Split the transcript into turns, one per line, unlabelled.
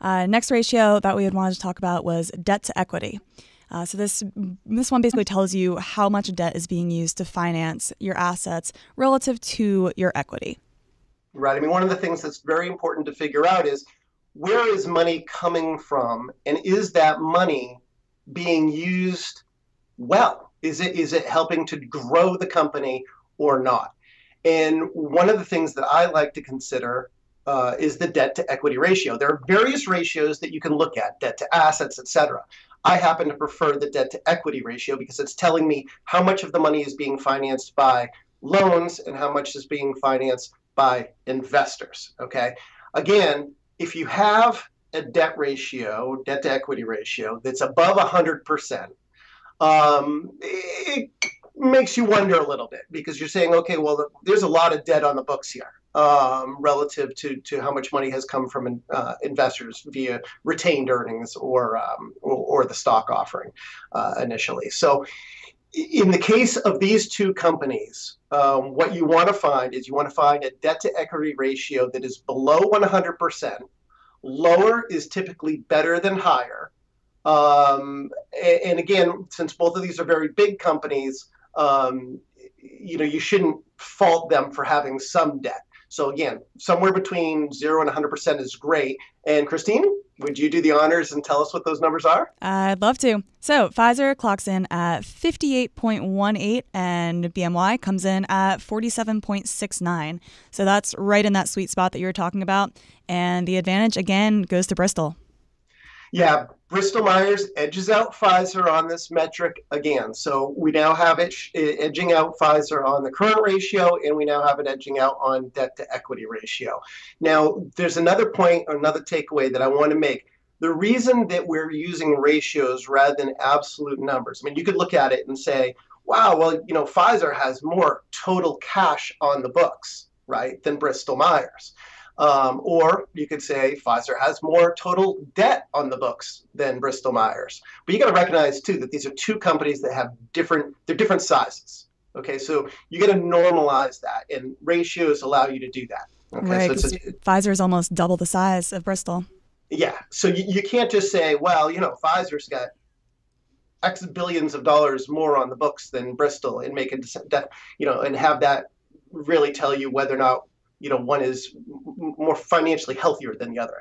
Uh, next ratio that we had wanted to talk about was debt to equity. Uh, so this this one basically tells you how much debt is being used to finance your assets relative to your equity.
Right. I mean, one of the things that's very important to figure out is where is money coming from, and is that money being used well? Is it is it helping to grow the company or not? And one of the things that I like to consider uh, is the debt to equity ratio. There are various ratios that you can look at, debt to assets, et cetera. I happen to prefer the debt to equity ratio because it's telling me how much of the money is being financed by loans and how much is being financed by investors. Okay. Again, if you have a debt ratio, debt to equity ratio that's above 100%, um, it makes you wonder a little bit because you're saying, okay, well, there's a lot of debt on the books here um, relative to, to how much money has come from uh, investors via retained earnings or, um, or, or, the stock offering uh, initially. So, in the case of these two companies, um, what you want to find is you want to find a debt to equity ratio that is below 100%. Lower is typically better than higher. Um, and, and, again, since both of these are very big companies, um, you know, you shouldn't fault them for having some debt. So again, somewhere between zero and 100% is great. And Christine, would you do the honors and tell us what those numbers are?
I'd love to. So Pfizer clocks in at 58.18 and BMY comes in at 47.69. So that's right in that sweet spot that you were talking about. And the advantage again goes to Bristol.
Yeah, Bristol Myers edges out Pfizer on this metric again. So we now have it edging out Pfizer on the current ratio, and we now have it edging out on debt to equity ratio. Now, there's another point, another takeaway that I want to make. The reason that we're using ratios rather than absolute numbers, I mean, you could look at it and say, wow, well, you know, Pfizer has more total cash on the books, right, than Bristol Myers. Um, or you could say Pfizer has more total debt on the books than Bristol Myers. But you got to recognize too that these are two companies that have different they're different sizes. Okay, so you got to normalize that, and ratios allow you to do that. Okay,
right, so a, Pfizer is almost double the size of Bristol.
Yeah, so you, you can't just say, well, you know, Pfizer's got X billions of dollars more on the books than Bristol, and make a you know, and have that really tell you whether or not you know one is more financially healthier than the other